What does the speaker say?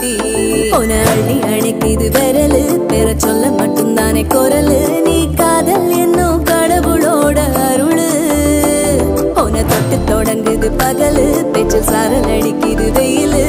சுத்தி உன அள்ளி அணைக்குது விரலு. பெற சொல்ல மட்டும்தானே குரலு. நீ காதல் என்னும் கடவுளோட அருளு. உன தொட்டு தொடங்குது பகலு. பேச்சில் சாரல் அடிக்குது வெயிலு.